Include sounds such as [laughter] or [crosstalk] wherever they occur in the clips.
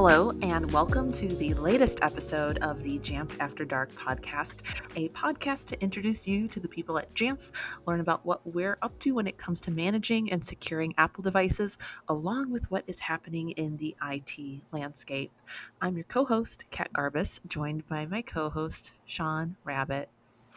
Hello, and welcome to the latest episode of the Jamf After Dark podcast, a podcast to introduce you to the people at Jamf, learn about what we're up to when it comes to managing and securing Apple devices, along with what is happening in the IT landscape. I'm your co host, Kat Garbis, joined by my co host, Sean Rabbitt.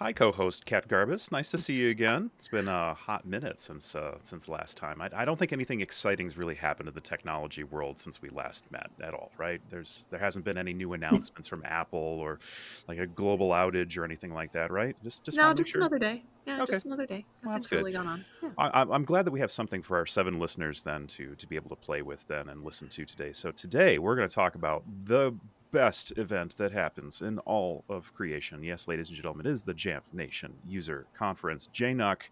Hi, co-host Kat Garbis. Nice to see you again. It's been a hot minute since uh, since last time. I, I, don't think anything exciting's really happened in the technology world since we last met at all, right? There's there hasn't been any new [laughs] announcements from Apple or like a global outage or anything like that, right? Just just no, just sure. another day. Yeah, okay. just another day. Well, that's good. Really gone on. Yeah. I, I'm glad that we have something for our seven listeners then to to be able to play with then and listen to today. So today we're going to talk about the best event that happens in all of creation. Yes, ladies and gentlemen, it is the Jamf Nation User Conference. JNUC,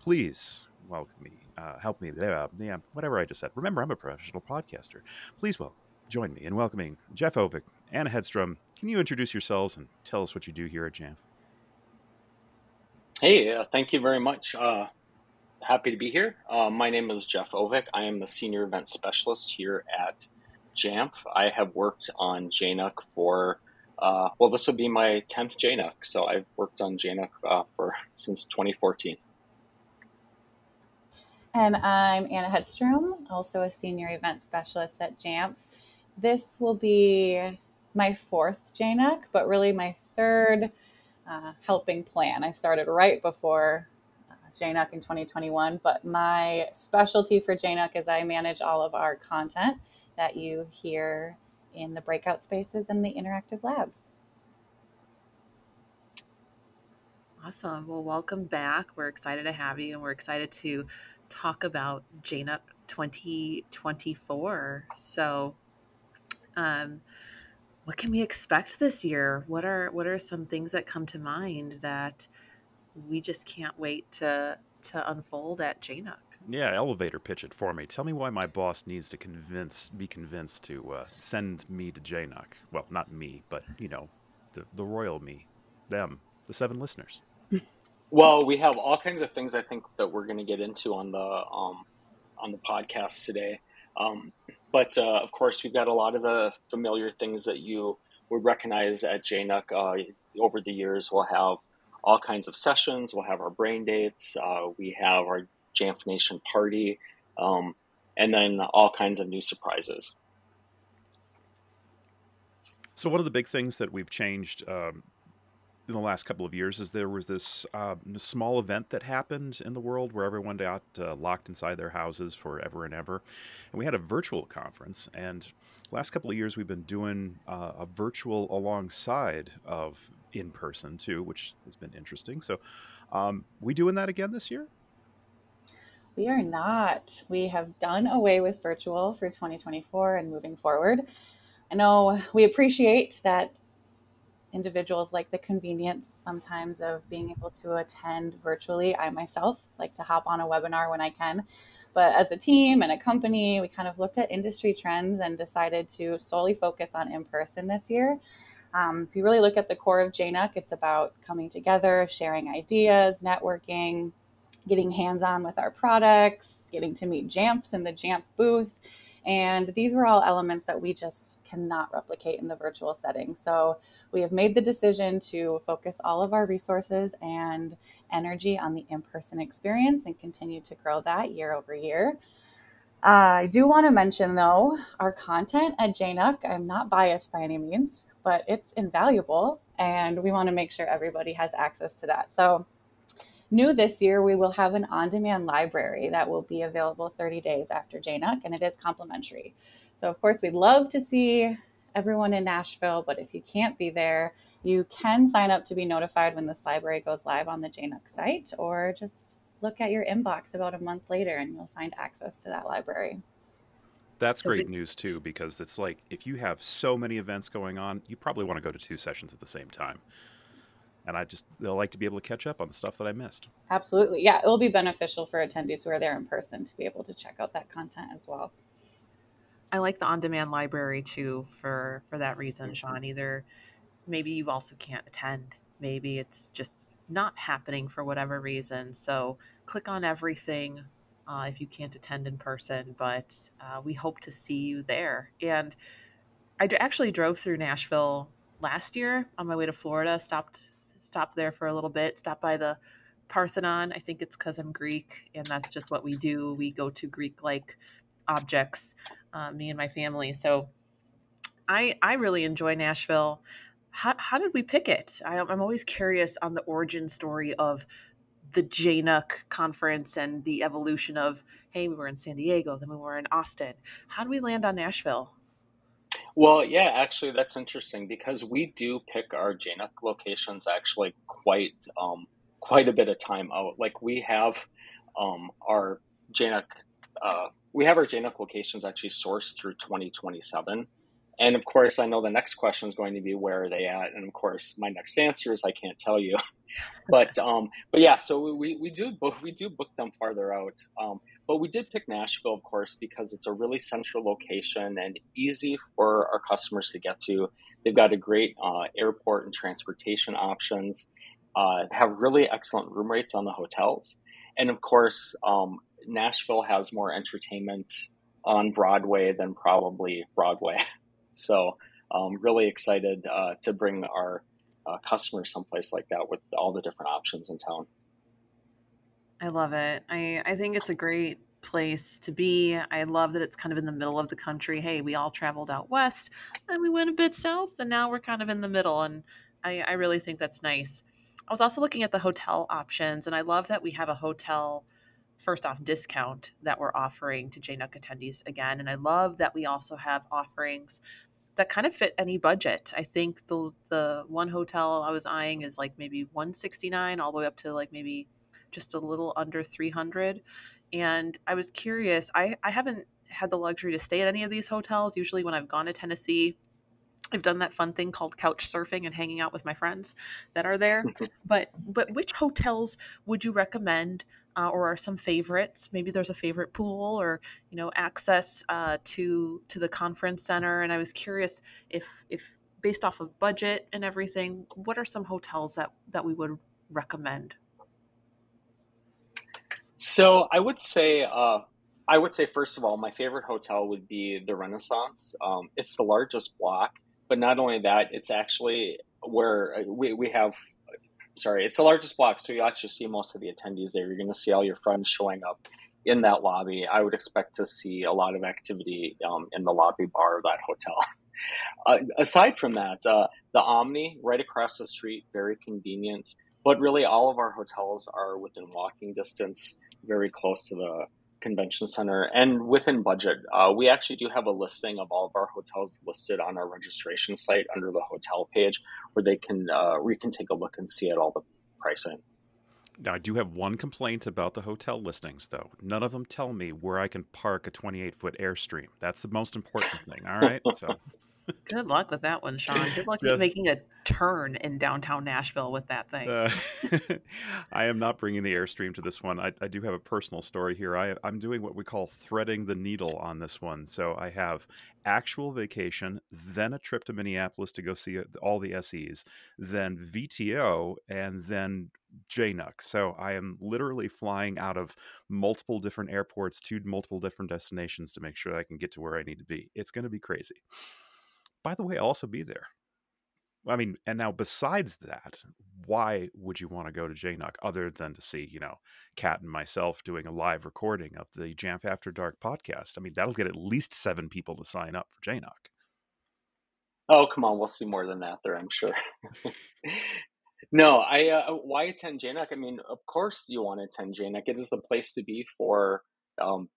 please welcome me, uh, help me, uh, yeah, whatever I just said. Remember, I'm a professional podcaster. Please welcome, join me in welcoming Jeff Ovik, Anna Hedstrom. Can you introduce yourselves and tell us what you do here at Jamf? Hey, uh, thank you very much. Uh, happy to be here. Uh, my name is Jeff Ovik. I am the Senior Event Specialist here at Jamf. I have worked on JNUC for, uh, well, this will be my 10th JNUC. So I've worked on JNUC uh, for since 2014. And I'm Anna Hedstrom, also a senior event specialist at Jamf. This will be my fourth JNUC, but really my third uh, helping plan. I started right before uh, JNUC in 2021, but my specialty for JNUC is I manage all of our content that you hear in the breakout spaces and the interactive labs. Awesome. Well, welcome back. We're excited to have you and we're excited to talk about JNUC 2024. So, um, what can we expect this year? What are what are some things that come to mind that we just can't wait to to unfold at JNUC? Yeah, elevator pitch it for me. Tell me why my boss needs to convince, be convinced to uh, send me to JNUC. Well, not me, but you know, the the royal me, them, the seven listeners. [laughs] Well, we have all kinds of things I think that we're going to get into on the um, on the podcast today. Um, but uh, of course, we've got a lot of the familiar things that you would recognize at JNUC. Uh, over the years, we'll have all kinds of sessions. We'll have our brain dates. Uh, we have our Jamf Nation party, um, and then all kinds of new surprises. So, one of the big things that we've changed um, in the last couple of years is there was this, uh, small event that happened in the world where everyone got uh, locked inside their houses forever and ever, and we had a virtual conference. And last couple of years, we've been doing uh, a virtual alongside of in person too, which has been interesting. So, um, we doing that again this year? We are not. We have done away with virtual for 2024 and moving forward. I know we appreciate that individuals like the convenience sometimes of being able to attend virtually. I myself like to hop on a webinar when I can. But as a team and a company, we kind of looked at industry trends and decided to solely focus on in person this year. Um, if you really look at the core of JNUC, it's about coming together, sharing ideas, networking, getting hands on with our products, getting to meet Jamfs in the Jamf booth. And these were all elements that we just cannot replicate in the virtual setting. So we have made the decision to focus all of our resources and energy on the in person experience and continue to grow that year over year. Uh, I do want to mention, though, our content at JNUC, I'm not biased by any means, but it's invaluable. And we want to make sure everybody has access to that. So New this year, we will have an on demand library that will be available 30 days after JNUC, and it is complimentary. So, of course, we'd love to see everyone in Nashville, but if you can't be there, you can sign up to be notified when this library goes live on the JNUC site, or just look at your inbox about a month later and you'll find access to that library. That's so great the, news too, because it's like if you have so many events going on, you probably want to go to two sessions at the same time and I just they'll like to be able to catch up on the stuff that I missed. Absolutely, yeah, it will be beneficial for attendees who are there in person to be able to check out that content as well. I like the on-demand library too for for that reason. Sean. Either maybe you also can't attend, maybe it's just not happening for whatever reason. So click on everything uh, if you can't attend in person, but uh, we hope to see you there and I actually drove through Nashville last year on my way to Florida. Stopped stopped there for a little bit. Stopped by the Parthenon. I think it's because I'm Greek, and that's just what we do. We go to Greek like objects, uh, me and my family. So I I really enjoy Nashville. How, how did we pick it? I, I'm always curious on the origin story of the JNUC conference and the evolution of, hey, we were in San Diego, then we were in Austin. How do we land on Nashville? Well, yeah, actually, that's interesting because we do pick our JNUC locations actually quite um, quite a bit of time out. Like we have um, our JNUC, uh, we have our JNUC locations actually sourced through 2027. And of course, I know the next question is going to be where are they at? And of course, my next answer is I can't tell you. [laughs] but um, but yeah, so we, we do book we do book them farther out. Um, but we did pick Nashville, of course, because it's a really central location and easy for our customers to get to. They've got a great uh, airport and transportation options. Uh, have really excellent room rates on the hotels, and of course, um, Nashville has more entertainment on Broadway than probably Broadway. [laughs] So, um, really excited uh, to bring our uh, customers someplace like that with all the different options in town. I love it. I, I think it's a great place to be. I love that it's kind of in the middle of the country. Hey, we all traveled out west, and we went a bit south, and now we're kind of in the middle. And I, I really think that's nice. I was also looking at the hotel options, and I love that we have a hotel first off discount that we're offering to JNUC attendees again. And I love that we also have offerings that kind of fit any budget. I think the the one hotel I was eyeing is like maybe 169 all the way up to like maybe just a little under 300. And I was curious, I, I haven't had the luxury to stay at any of these hotels. Usually when I've gone to Tennessee, I've done that fun thing called couch surfing and hanging out with my friends that are there. but but which hotels would you recommend uh, or are some favorites? Maybe there's a favorite pool or you know access uh, to to the conference center. And I was curious if if based off of budget and everything, what are some hotels that that we would recommend? So I would say. Uh, I would say, first of all, my favorite hotel would be the Renaissance. Um, it's the largest block, but not only that, it's actually where uh, we, we have sorry, it's the largest block, so you actually see most of the attendees there. You're going to see all your friends showing up in that lobby. I would expect to see a lot of activity um, in the lobby bar of that hotel. [laughs] Uh, aside from that, uh, the Omni right across the street, very convenient. But really, all of our hotels are within walking distance, very close to the convention center and within budget. Uh, we actually do have a listing of all of our hotels listed on our registration site under the hotel page, where they can uh, we can take a look and see at all the pricing. Now, I do have one complaint about the hotel listings, though. None of them tell me where I can park a 28 foot Airstream. That's the most important thing. All right. [laughs] So Good luck with that one, Sean. Good luck yeah. making a turn in downtown Nashville with that thing. Uh, [laughs] I am not bringing the Airstream to this one. I, I do have a personal story here. I, I'm doing what we call threading the needle on this one. So I have actual vacation, then a trip to Minneapolis to go see uh, all the SEs, then VTO, and then JNUC. So I am literally flying out of multiple different airports to multiple different destinations to make sure that I can get to where I need to be. It's going to be crazy by the way, I'll also be there. I mean, and now besides that, why would you want to go to JNUC other than to see, you know, Kat and myself doing a live recording of the Jamf After Dark podcast? I mean, that'll get at least seven people to sign up for JNUC. Oh, come on. We'll see more than that there, I'm sure. [laughs] no, I, uh, why attend JNUC? I mean, of course you want to attend JNUC. It is the place to be for um,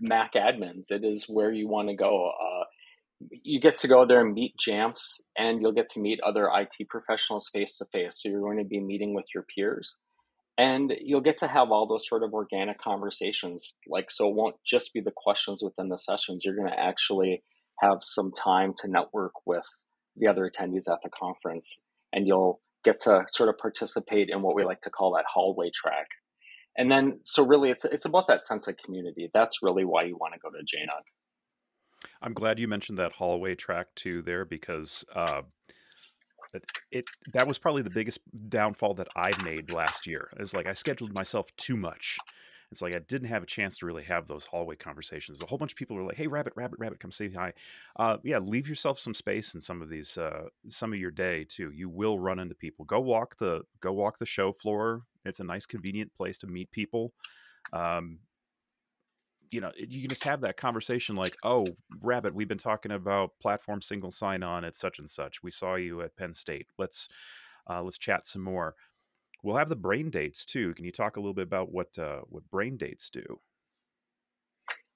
Mac admins. It is where you want to go. Uh, you get to go there and meet Jamfs and you'll get to meet other IT professionals face to face. So you're going to be meeting with your peers and you'll get to have all those sort of organic conversations. Like, so it won't just be the questions within the sessions. You're going to actually have some time to network with the other attendees at the conference and you'll get to sort of participate in what we like to call that hallway track. And then, so really, it's it's about that sense of community. That's really why you want to go to JNUC. I'm glad you mentioned that hallway track too there because uh, it, it that was probably the biggest downfall that I made last year. It's like I scheduled myself too much. It's like I didn't have a chance to really have those hallway conversations. A whole bunch of people were like, "Hey, rabbit, rabbit, rabbit, come say hi." Uh, yeah, leave yourself some space in some of these, uh, some of your day too. You will run into people. Go walk the, go walk the show floor. It's a nice, convenient place to meet people. Um, you know, you can just have that conversation like, "Oh, rabbit, we've been talking about platform single sign-on at such and such. We saw you at Penn State. Let's uh, let's chat some more." We'll have the brain dates too. Can you talk a little bit about what uh, what brain dates do?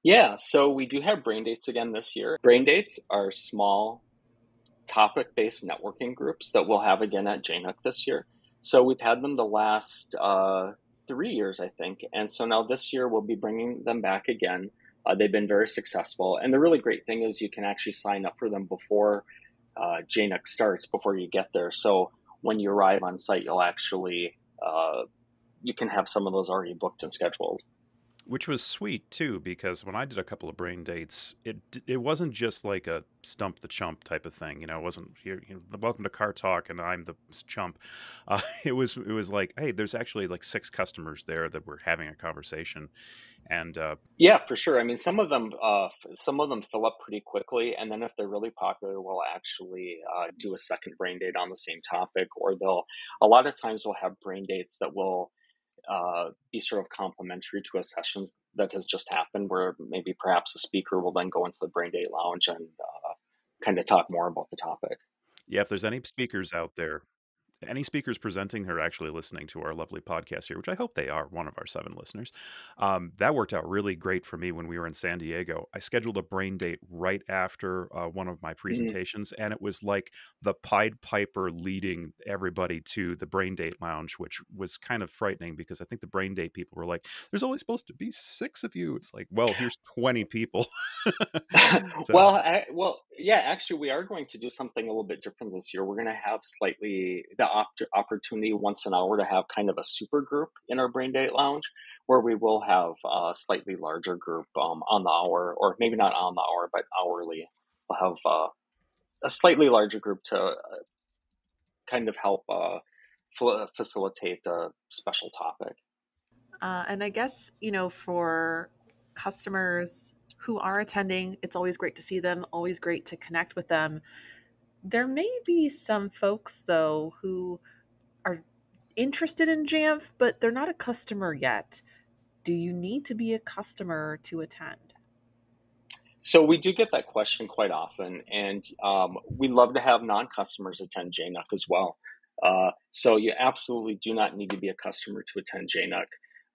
Yeah, so we do have brain dates again this year. Brain dates are small topic based networking groups that we'll have again at JNUC this year. So we've had them the last uh, three years, I think. And so now this year we'll be bringing them back again. Uh, they've been very successful. And the really great thing is you can actually sign up for them before uh, JNUC starts, before you get there. So when you arrive on site, you'll actually uh, you can have some of those already booked and scheduled. Which was sweet too, because when I did a couple of brain dates, it it wasn't just like a stump the chump type of thing. You know, it wasn't here. You know, welcome to Car Talk, and I'm the chump. [laughs] Uh, it was it was like, hey, there's actually like six customers there that we're having a conversation, and uh, yeah, for sure. I mean, some of them uh, some of them fill up pretty quickly, and then if they're really popular, we'll actually uh, do a second brain date on the same topic, or they'll a lot of times we'll have brain dates that will uh, be sort of complementary to a session that has just happened, where maybe perhaps the speaker will then go into the brain date lounge and uh, kind of talk more about the topic. Yeah, if there's any speakers out there any speakers presenting are actually listening to our lovely podcast here, which I hope they are, one of our seven listeners. Um, that worked out really great for me when we were in San Diego. I scheduled a brain date right after uh, one of my mm-hmm. presentations, mm-hmm. and it was like the Pied Piper leading everybody to the brain date lounge, which was kind of frightening because I think the brain date people were like, there's only supposed to be six of you. It's like, well, here's 20 people. [laughs] so. [laughs] Well, I, well, yeah, actually, we are going to do something a little bit different this year. We're going to have slightly the op- opportunity once an hour to have kind of a super group in our Brain Date Lounge, where we will have a slightly larger group um, on the hour, or maybe not on the hour, but hourly. We'll have uh, a slightly larger group to uh, kind of help uh, facilitate a special topic. Uh, and I guess, you know, for customers who are attending. It's always great to see them, always great to connect with them. There may be some folks, though, who are interested in Jamf, but they're not a customer yet. Do you need to be a customer to attend? So we do get that question quite often, and um, we love to have non-customers attend JNUC as well. Uh, so you absolutely do not need to be a customer to attend JNUC.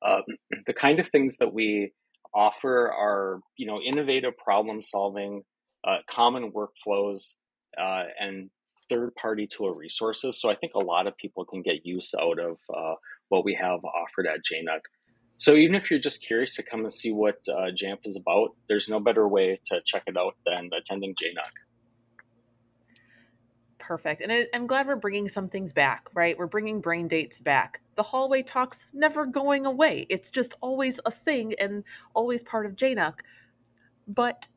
Uh, [clears throat] the kind of things that we offer are you know innovative problem solving, uh, common workflows, uh, and third party tool resources. So I think a lot of people can get use out of uh, what we have offered at JNUC. So even if you're just curious to come and see what uh, Jamf is about, there's no better way to check it out than attending JNUC perfect. And I'm glad we're bringing some things back, right? We're bringing brain dates back. The hallway talks never going away. It's just always a thing and always part of JNUC. But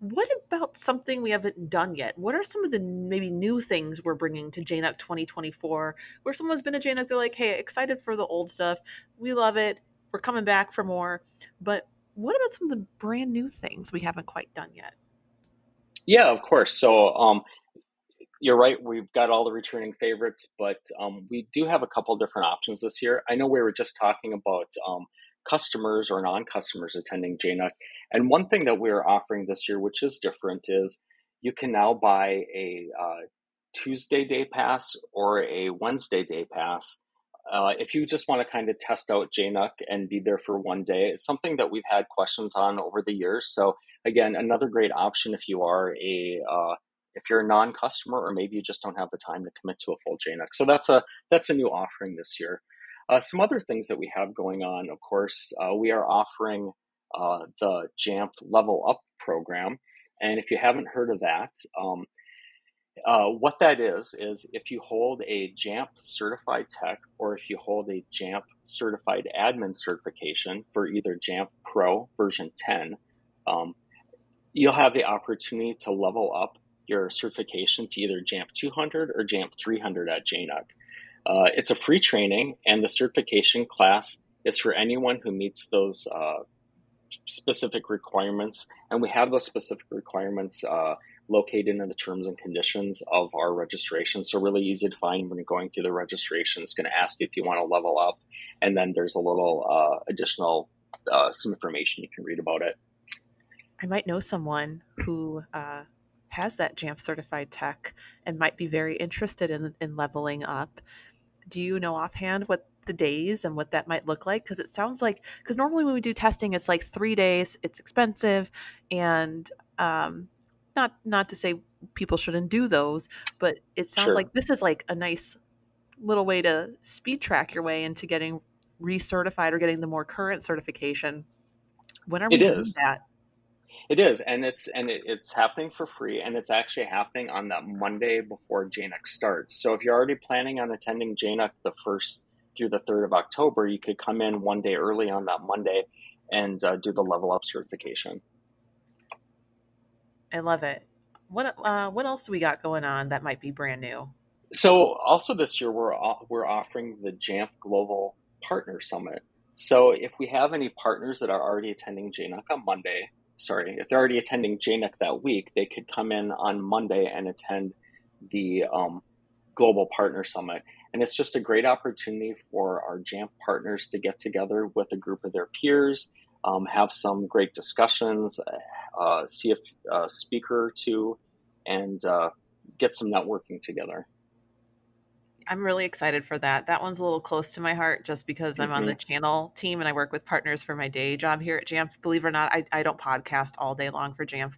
what about something we haven't done yet? What are some of the maybe new things we're bringing to JNUC 2024 where someone's been to JNUC, they're like, hey, excited for the old stuff. We love it. We're coming back for more. But what about some of the brand new things we haven't quite done yet? Yeah, of course. So, um, you're right. We've got all the returning favorites, but um, we do have a couple different options this year. I know we were just talking about um, customers or non-customers attending JNUC, and one thing that we're offering this year, which is different, is you can now buy a uh, Tuesday day pass or a Wednesday day pass. Uh, if you just want to kind of test out JNUC and be there for one day, it's something that we've had questions on over the years. So again, another great option if you are a uh, if you're a non-customer or maybe you just don't have the time to commit to a full JNUC. So that's a that's a new offering this year. Uh, some other things that we have going on, of course, uh, we are offering uh, the Jamf Level Up program, and if you haven't heard of that. Um, uh, what that is is if you hold a Jamf certified tech or if you hold a Jamf certified admin certification for either Jamf Pro version 10, um, you'll have the opportunity to level up your certification to either Jamf 200 or Jamf 300 at JNUC. Uh, it's a free training, and the certification class is for anyone who meets those uh, specific requirements, and we have those specific requirements uh, located in the terms and conditions of our registration. So really easy to find when you're going through the registration. It's going to ask you if you want to level up, and then there's a little uh, additional uh, some information you can read about it. I might know someone who uh, has that JAMF certified tech and might be very interested in, in leveling up. Do you know offhand what the days and what that might look like because it sounds like because normally when we do testing it's like three days it's expensive and um, not not to say people shouldn't do those but it sounds sure. like this is like a nice little way to speed track your way into getting recertified or getting the more current certification when are we it doing is. that it is, and it's and it, it's happening for free, and it's actually happening on that Monday before JNUC starts. So if you're already planning on attending JNUC the first through the 3rd of October, you could come in one day early on that Monday and uh, do the level up certification. I love it. What uh, what else do we got going on that might be brand new? So also this year we're we're offering the JAMF Global Partner Summit. So if we have any partners that are already attending JNUC on Monday, sorry, if they're already attending JNUC that week, they could come in on Monday and attend the um, Global Partner Summit. And it's just a great opportunity for our Jamf partners to get together with a group of their peers, um, have some great discussions, uh, see a, a, speaker or two, and uh, get some networking together. I'm really excited for that. That one's a little close to my heart just because I'm mm-hmm. on the mm-hmm. channel team and I work with partners for my day job here at JAMF. Believe it or not, I, I don't podcast all day long for JAMF.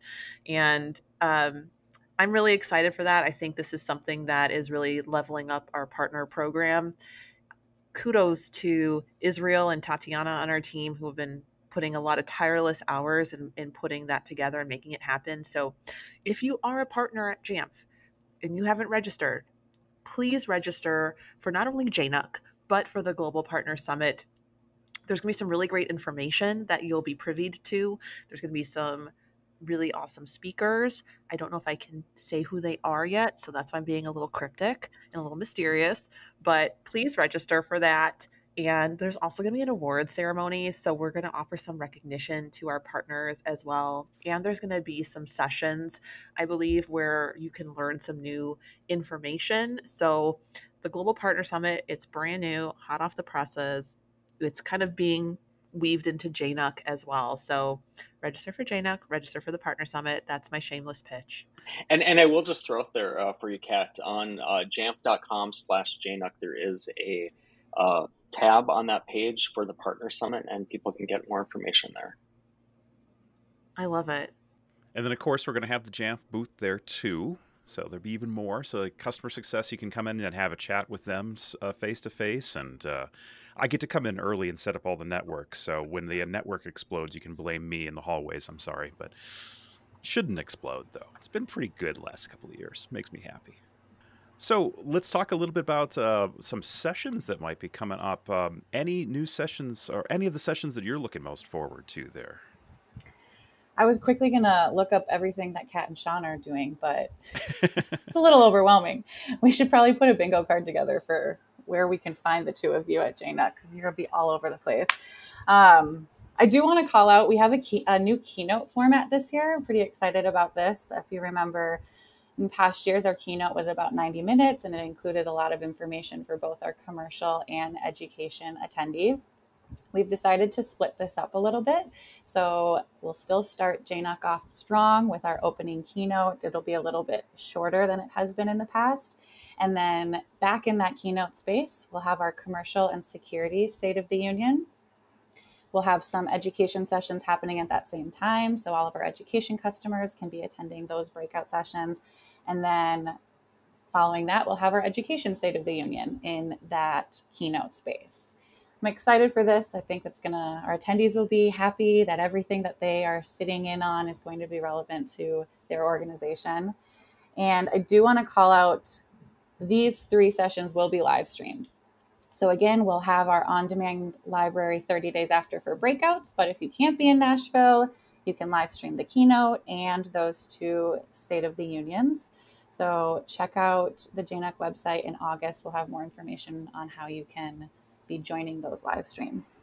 And um, I'm really excited for that. I think this is something that is really leveling up our partner program. Kudos to Israel and Tatiana on our team who have been putting a lot of tireless hours in, in putting that together and making it happen. So if you are a partner at JAMF and you haven't registered, please register for not only JNUC, but for the Global Partner Summit. There's going to be some really great information that you'll be privy to. There's going to be some really awesome speakers. I don't know if I can say who they are yet, so that's why I'm being a little cryptic and a little mysterious. But please register for that. And there's also going to be an award ceremony. So we're going to offer some recognition to our partners as well. And there's going to be some sessions, I believe, where you can learn some new information. So the Global Partner Summit, it's brand new, hot off the presses. It's kind of being weaved into JNUC as well. So register for JNUC, register for the Partner Summit. That's my shameless pitch. And and I will just throw out there uh, for you, Kat, on uh, jamf.com slash JNUC, there is a uh, tab on that page for the Partner Summit, and people can get more information there. I love it. And then, of course, we're going to have the JAMF booth there too. So there'll be even more. So, like customer success, you can come in and have a chat with them face to face. And uh, I get to come in early and set up all the network. So when the network explodes, you can blame me in the hallways. I'm sorry, but shouldn't explode though. It's been pretty good last couple of years. Makes me happy. So let's talk a little bit about uh, some sessions that might be coming up. Um, any new sessions or any of the sessions that you're looking most forward to there? I was quickly going to look up everything that Kat and Sean are doing, but [laughs] it's a little overwhelming. We should probably put a bingo card together for where we can find the two of you at JNUC because you're going to be all over the place. Um, I do want to call out we have a, key, a new keynote format this year. I'm pretty excited about this. If you remember, in past years, our keynote was about 90 minutes and it included a lot of information for both our commercial and education attendees. We've decided to split this up a little bit. So we'll still start JNUC off strong with our opening keynote. It'll be a little bit shorter than it has been in the past. And then back in that keynote space, we'll have our commercial and security State of the Union. We'll have some education sessions happening at that same time. So all of our education customers can be attending those breakout sessions. And then following that, we'll have our education State of the Union in that keynote space. I'm excited for this. I think it's gonna, our attendees will be happy that everything that they are sitting in on is going to be relevant to their organization. And I do want to call out these three sessions will be live streamed. So again, we'll have our on-demand library 30 days after for breakouts, but if you can't be in Nashville, you can live stream the keynote and those two State of the Unions. So check out the JNUC website in August. We'll have more information on how you can be joining those live streams.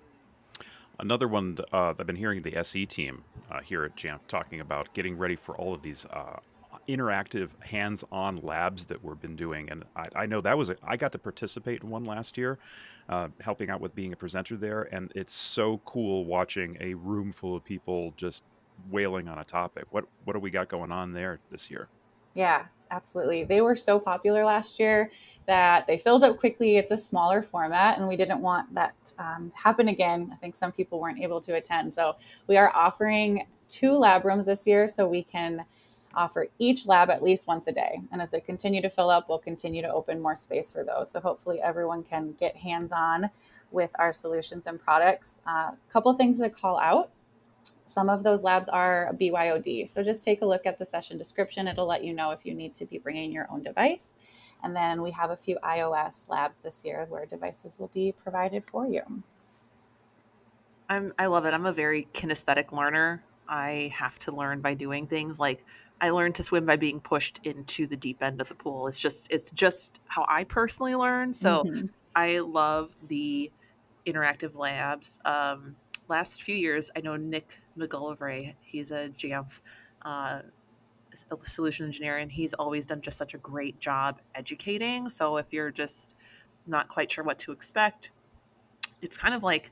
another one uh, I've been hearing the SE team uh, here at Jamf talking about getting ready for all of these uh, interactive hands-on labs that we've been doing and I, I know that was a, I got to participate in one last year uh, helping out with being a presenter there and it's so cool watching a room full of people just wailing on a topic. What what do we got going on there this year? Yeah absolutely. They were so popular last year that they filled up quickly. It's a smaller format and we didn't want that um, to happen again. I think some people weren't able to attend. So we are offering two lab rooms this year so we can offer each lab at least once a day. And as they continue to fill up, we'll continue to open more space for those. So hopefully everyone can get hands on with our solutions and products. A uh, couple things to call out. Some of those labs are BYOD. So just take a look at the session description. It'll let you know if you need to be bringing your own device. And then we have a few iOS labs this year where devices will be provided for you. I'm, I love it. I'm a very kinesthetic learner. I have to learn by doing things like I learned to swim by being pushed into the deep end of the pool. It's just it's just how I personally learn. So mm-hmm. I love the interactive labs. Um, last few years, I know Nick McGillivray. He's a Jamf uh, solution engineer, and he's always done just such a great job educating. So if you're just not quite sure what to expect, it's kind of like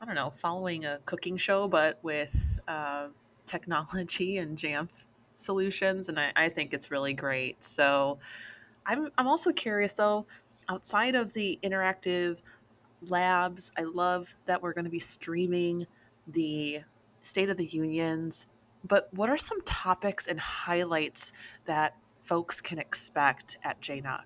I don't know, following a cooking show, but with uh, technology and Jamf solutions, and I, I think it's really great. So I'm I'm also curious though, outside of the interactive labs, I love that we're going to be streaming the State of the Unions. But what are some topics and highlights that folks can expect at JNUC?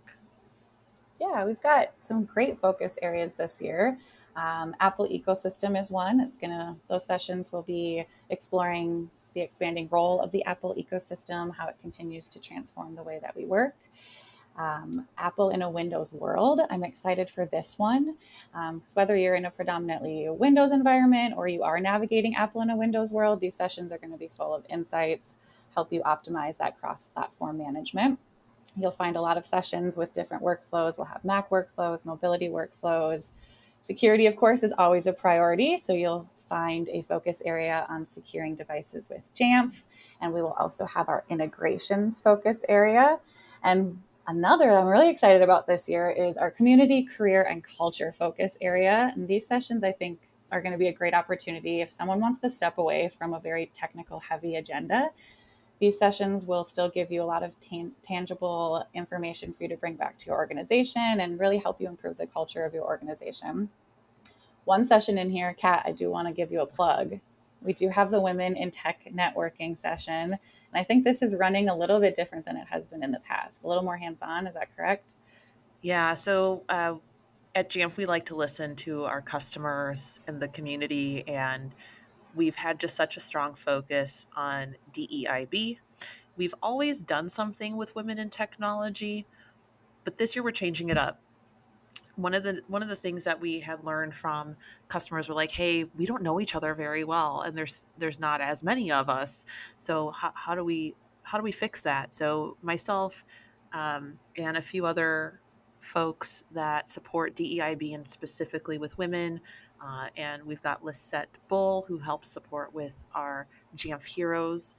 Yeah, we've got some great focus areas this year. Um, Apple ecosystem is one. It's gonna; those sessions will be exploring the expanding role of the Apple ecosystem, how it continues to transform the way that we work. Um, Apple in a Windows world. I'm excited for this one um, whether you're in a predominantly Windows environment or you are navigating Apple in a Windows world, these sessions are going to be full of insights, help you optimize that cross platform management. You'll find a lot of sessions with different workflows. We'll have Mac workflows, mobility workflows. Security, of course, is always a priority. So you'll find a focus area on securing devices with Jamf. And we will also have our integrations focus area. And another I'm really excited about this year is our community, career, and culture focus area. And these sessions, I think, are going to be a great opportunity if someone wants to step away from a very technical heavy agenda. These sessions will still give you a lot of tan- tangible information for you to bring back to your organization and really help you improve the culture of your organization one session in here, Kat, I do want to give you a plug. We do have the Women in Tech Networking session. And I think this is running a little bit different than it has been in the past, a little more hands on. Is that correct? Yeah. So uh, at Jamf, we like to listen to our customers and the community. And we've had just such a strong focus on DEIB. We've always done something with women in technology, but this year we're changing it up one of the one of the things that we had learned from customers were like hey we don't know each other very well and there's there's not as many of us so how, how do we how do we fix that? So myself um, and a few other folks that support DEIB and specifically with women uh, and we've got Lisette Bull who helps support with our Jamf Heroes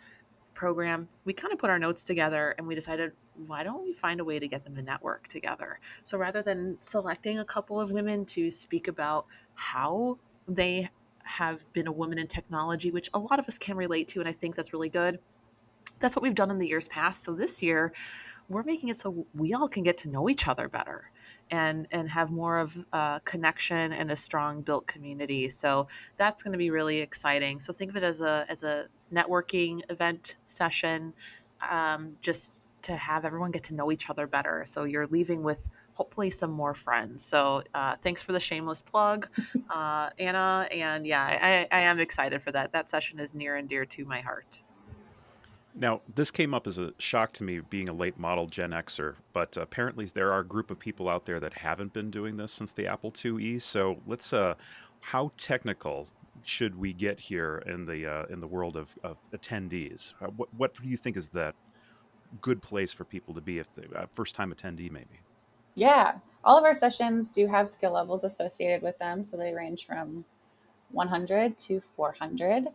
program, we kind of put our notes together and we decided, why don't we find a way to get them to network together? So rather than selecting a couple of women to speak about how they have been a woman in technology, which a lot of us can relate to, and I think that's really good. That's what we've done in the years past. So this year, we're making it so we all can get to know each other better and and have more of a connection and a strong built community so that's going to be really exciting so think of it as a as a networking event session um, just to have everyone get to know each other better. So you're leaving with hopefully some more friends. So uh, thanks for the shameless plug [laughs] uh, anna. And yeah I, I am excited for that. That session is near and dear to my heart. Now, this came up as a shock to me being a late model Gen Xer, but apparently there are a group of people out there that haven't been doing this since the Apple IIe. So let's, uh, how technical should we get here in the uh, in the world of, of attendees? Uh, what, what do you think is that good place for people to be if the uh, first time attendee maybe? Yeah, all of our sessions do have skill levels associated with them, so they range from 100 to 400.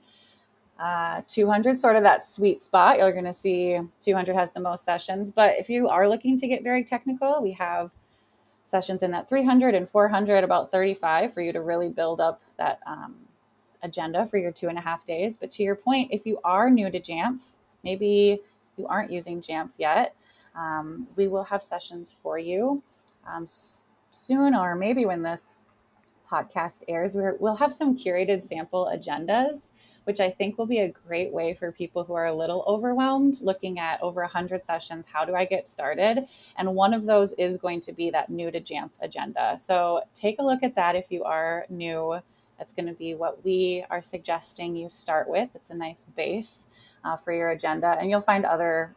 Uh, 200 sort of that sweet spot. You're going to see 200 has the most sessions. But if you are looking to get very technical, we have sessions in that 300 and 400, about 35 for you to really build up that um, agenda for your two and a half days. But to your point, if you are new to Jamf, maybe you aren't using Jamf yet, um, we will have sessions for you um, s- soon, or maybe when this podcast airs, we will have some curated sample agendas which I think will be a great way for people who are a little overwhelmed looking at over 100 sessions. How do I get started? And one of those is going to be that new to Jamf agenda. So take a look at that if you are new. That's going to be what we are suggesting you start with. It's a nice base uh, for your agenda, and you'll find other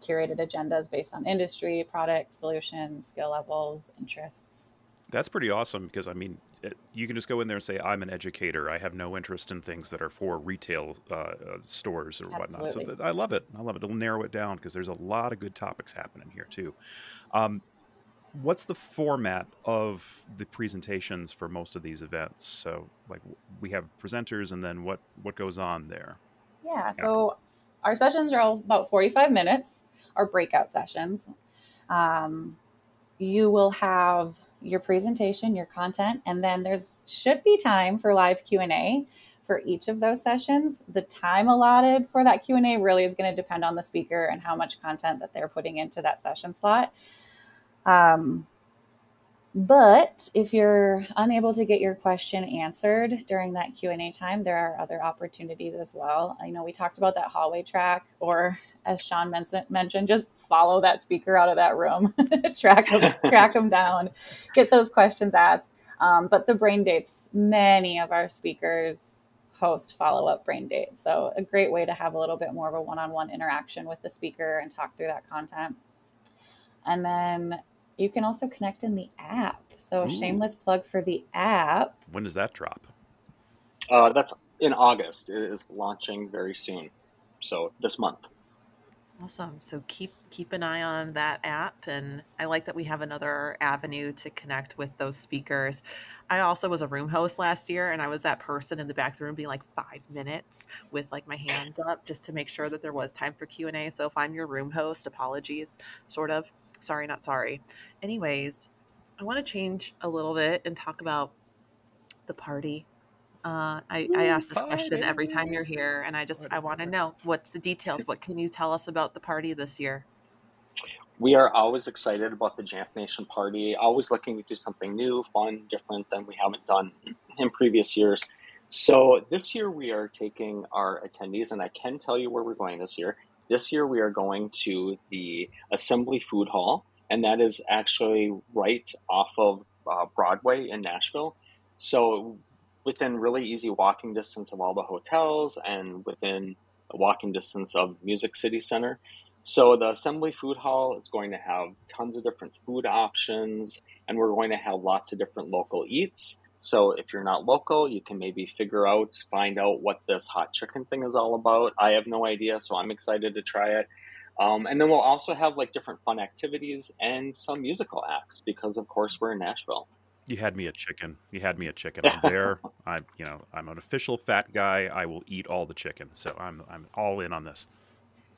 curated agendas based on industry, product, solutions, skill levels, interests. That's pretty awesome because I mean, it, you can just go in there and say, "I'm an educator. I have no interest in things that are for retail uh, uh stores or Absolutely. whatnot." So th- I love it. I love it. It'll narrow it down because there's a lot of good topics happening here too. Um, what's the format of the presentations for most of these events? So, like, we have presenters, and then what what goes on there? Yeah. So our sessions are all about 45 minutes. Our breakout sessions. Um, you will have your presentation, your content, and then there's should be time for live Q&A for each of those sessions. The time allotted for that Q&A really is going to depend on the speaker and how much content that they're putting into that session slot. Um, but if you're unable to get your question answered during that Q&A time, there are other opportunities as well. I know we talked about that hallway track or as Sean mentioned, just follow that speaker out of that room, [laughs] track them, [laughs] track them down, get those questions asked. Um, but the brain dates, many of our speakers host follow-up brain dates. So a great way to have a little bit more of a one-on-one interaction with the speaker and talk through that content. And then you can also connect in the app. So, Ooh. shameless plug for the app. When does that drop? Uh, that's in August. It is launching very soon. So, this month. Awesome. So keep keep an eye on that app and I like that we have another avenue to connect with those speakers. I also was a room host last year and I was that person in the back room being like 5 minutes with like my hands up just to make sure that there was time for Q&A. So if I'm your room host, apologies sort of. Sorry, not sorry. Anyways, I want to change a little bit and talk about the party uh, I, I ask this question every time you're here, and I just I want to know what's the details. [laughs] What can you tell us about the party this year? We are always excited about the Jamf Nation party. Always looking to do something new, fun, different than we haven't done [clears throat] in previous years. So this year we are taking our attendees, and I can tell you where we're going this year. This year we are going to the Assembly Food Hall, and that is actually right off of uh, Broadway in Nashville. So within really easy walking distance of all the hotels and within walking distance of Music City Center. So the Assembly Food Hall is going to have tons of different food options, and we're going to have lots of different local eats. So if you're not local, you can maybe figure out, find out what this hot chicken thing is all about. I have no idea, so I'm excited to try it. Um, and then we'll also have like different fun activities and some musical acts because, of course, we're in Nashville. You had me a chicken. You had me a chicken. I'm [laughs] there. I'm, you know, I'm an official fat guy. I will eat all the chicken. So I'm, I'm all in on this.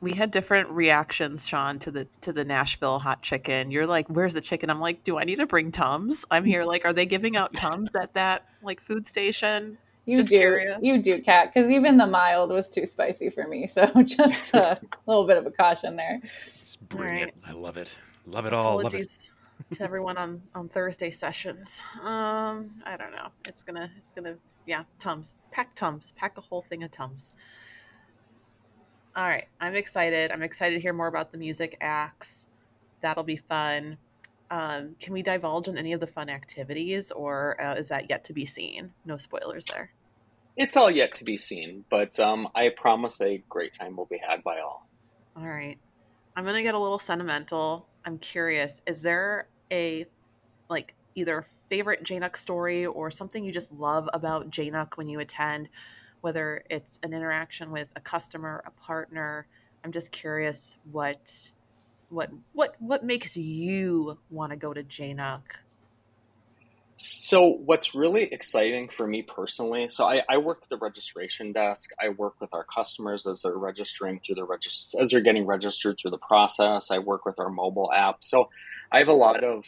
We had different reactions, Sean, to the to the Nashville hot chicken. You're like, "Where's the chicken?" I'm like, "Do I need to bring Tums?" I'm here. Like, are they giving out Tums at that like food station? You just do, curious. you do, Kat, because even the mild was too spicy for me. So [laughs] just a [laughs] little bit of a caution there. Just bring right. it. I love it. Love it all. Apologies. Love it to everyone on on Thursday sessions. Um, I don't know. It's gonna it's gonna yeah tums pack tums pack a whole thing of tums. All right, I'm excited. I'm excited to hear more about the music acts. That'll be fun. Um, can we divulge on any of the fun activities, or uh, is that yet to be seen? No spoilers there. It's all yet to be seen, but um, I promise a great time will be had by all. All right. I'm going to get a little sentimental. I'm curious, is there a like either favorite JNUC story or something you just love about JNUC when you attend, whether it's an interaction with a customer, a partner. I'm just curious what what what what makes you want to go to JNUC? So, what's really exciting for me personally, so I, I work the registration desk. I work with our customers as they're registering through the register, as they're getting registered through the process. I work with our mobile app. So, I have a lot of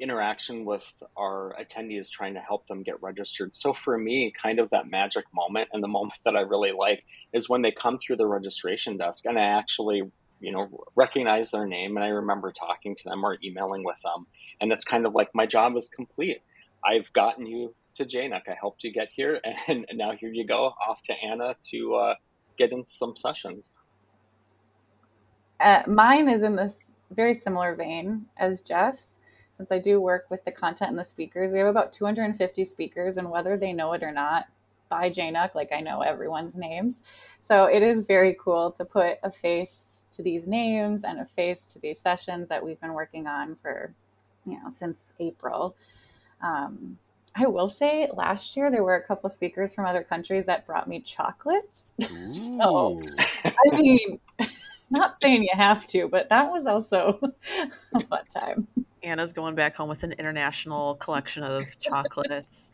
interaction with our attendees trying to help them get registered. So, for me, kind of that magic moment and the moment that I really like is when they come through the registration desk and I actually you know recognize their name and i remember talking to them or emailing with them and it's kind of like my job is complete I've gotten you to JNUC. I helped you get here, [laughs] and now here you go off to Anna to uh, get in some sessions. Uh, mine is in this very similar vein as Jeff's. Since I do work with the content and the speakers, we have about 250 speakers, and whether they know it or not, by JNUC, like I know everyone's names. So it is very cool to put a face to these names and a face to these sessions that we've been working on for, you know, since April. Um, I will say last year there were a couple speakers from other countries that brought me chocolates. [laughs] so, I mean, [laughs] not saying you have to, but that was also [laughs] a fun time. Anna's going back home with an international collection of chocolates.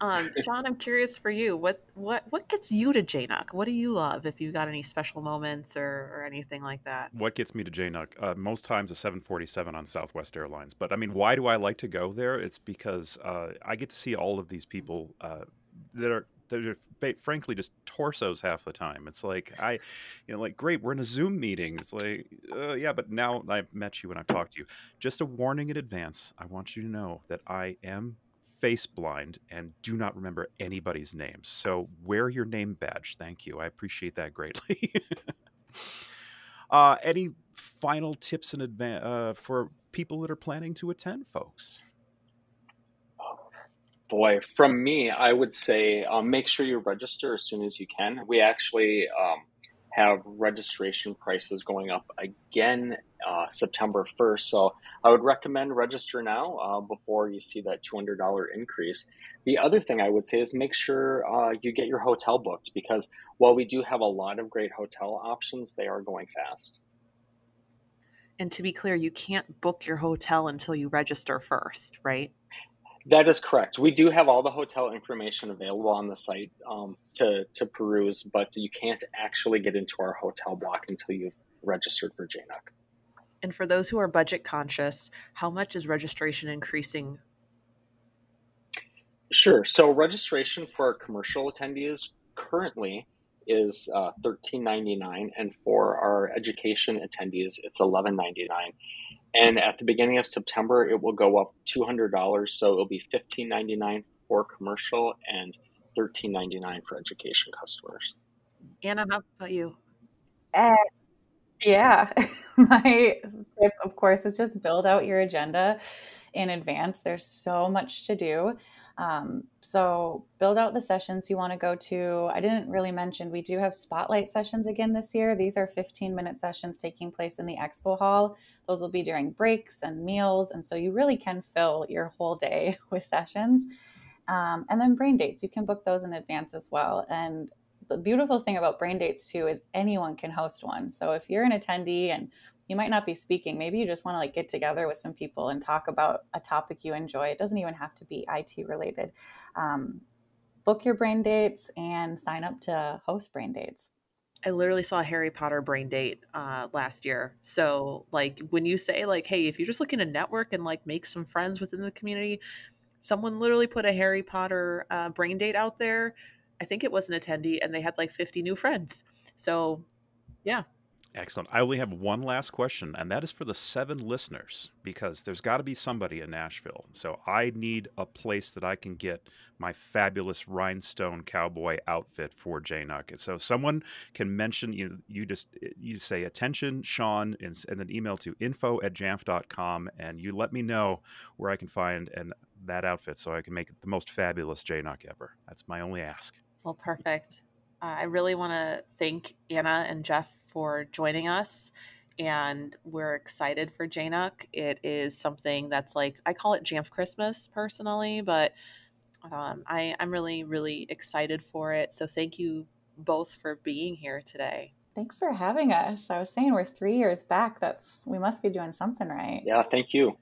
Um, John, I'm curious for you. What what what gets you to JNUC? What do you love? If you got any special moments or, or anything like that. What gets me to JNUC? Uh, most times a 747 on Southwest Airlines. But I mean, why do I like to go there? It's because uh, I get to see all of these people uh, that are that are frankly just torsos half the time. It's like I, you know, like great, we're in a Zoom meeting. It's like, uh, yeah, but now I've met you and I've talked to you. Just a warning in advance. I want you to know that I am face blind and do not remember anybody's names. So wear your name badge. Thank you. I appreciate that greatly. [laughs] uh, any final tips in advance uh, for people that are planning to attend, folks? Boy, from me, I would say um, make sure you register as soon as you can. We actually um, have registration prices going up again uh, September 1st. So I would recommend register now uh, before you see that $200 increase. The other thing I would say is make sure uh, you get your hotel booked because while we do have a lot of great hotel options, they are going fast. And to be clear, you can't book your hotel until you register first, right? That is correct. We do have all the hotel information available on the site um, to, to peruse, but you can't actually get into our hotel block until you've registered for JNUC. And for those who are budget conscious, how much is registration increasing? Sure. So registration for our commercial attendees currently is uh, $13.99, and for our education attendees, it's $11.99. And at the beginning of September, it will go up $200. So it'll be $15.99 for commercial and $13.99 for education customers. Anna, how about you? Uh, yeah. [laughs] My tip, of course, is just build out your agenda in advance. There's so much to do. Um, so build out the sessions you want to go to. I didn't really mention we do have spotlight sessions again this year. These are 15 minute sessions taking place in the expo hall. Those will be during breaks and meals. And so you really can fill your whole day [laughs] with sessions. Um, and then brain dates, you can book those in advance as well. And the beautiful thing about brain dates too is anyone can host one. So if you're an attendee and you might not be speaking. Maybe you just want to like get together with some people and talk about a topic you enjoy. It doesn't even have to be IT related. Um, book your brain dates and sign up to host brain dates. I literally saw a Harry Potter brain date uh, last year. So, like, when you say, like, hey, if you're just looking to network and like make some friends within the community, someone literally put a Harry Potter uh, brain date out there. I think it was an attendee, and they had like 50 new friends. So, yeah, Excellent. I only have one last question, and that is for the seven listeners because there's got to be somebody in Nashville. So I need a place that I can get my fabulous rhinestone cowboy outfit for Jay JNUC. So someone can mention you. You just you say attention, Sean, and, and then email to info at jamf.com, and you let me know where I can find and that outfit so I can make it the most fabulous JNUC ever. That's my only ask. Well, perfect. Uh, I really want to thank Anna and Jeff for joining us. And we're excited for JNUC. It is something that's like, I call it Jamf Christmas personally, but um, I, I'm really, really excited for it. So thank you both for being here today. Thanks for having us. I was saying we're three years back. That's we must be doing something right. Yeah, thank you.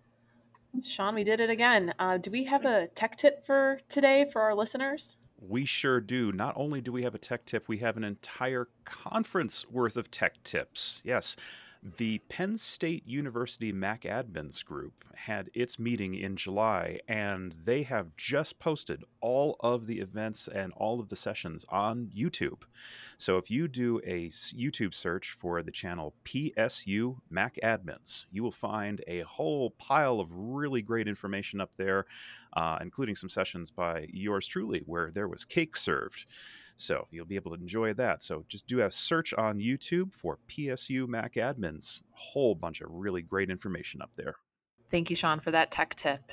Sean, we did it again. Uh, do we have a tech tip for today for our listeners? We sure do. Not only do we have a tech tip, we have an entire conference worth of tech tips. Yes. The Penn State University Mac Admins Group had its meeting in July, and they have just posted all of the events and all of the sessions on YouTube. So if you do a YouTube search for the channel PSU Mac Admins, you will find a whole pile of really great information up there, uh, including some sessions by yours truly, where there was cake served. So you'll be able to enjoy that. So just do a search on YouTube for PSU Mac Admins. A whole bunch of really great information up there. Thank you, Sean, for that tech tip.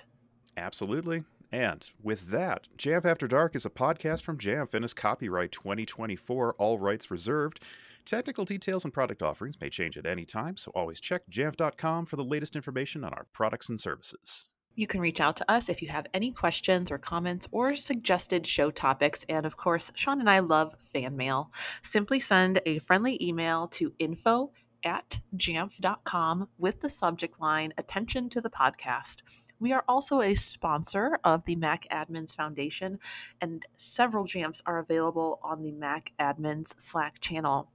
Absolutely. And with that, Jamf After Dark is a podcast from Jamf and is copyright 2024, all rights reserved. Technical details and product offerings may change at any time, so always check jamf.com for the latest information on our products and services. You can reach out to us if you have any questions or comments or suggested show topics. And of course, Sean and I love fan mail. Simply send a friendly email to info at jamf.com with the subject line Attention to the Podcast. We are also a sponsor of the Mac Admins Foundation, and several Jamfs are available on the Mac Admins Slack channel.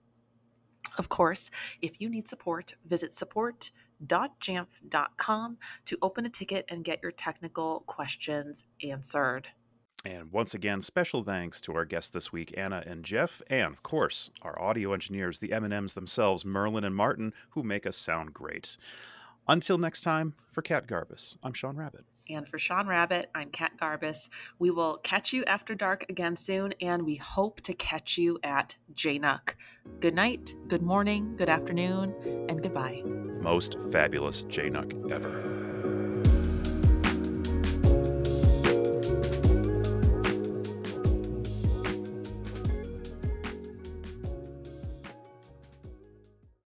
Of course, if you need support, visit support www.jamf.com to open a ticket and get your technical questions answered. And once again, special thanks to our guests this week, Anna and Jeff, and of course, our audio engineers, the M&Ms themselves, Merlin and Martin, who make us sound great. Until next time, for Kat Garbis, I'm Sean Rabbitt. And for Sean Rabbitt, I'm Kat Garbis. We will catch you after dark again soon, and we hope to catch you at JNUC. Good night, good morning, good afternoon, and goodbye. Most fabulous JNUC ever.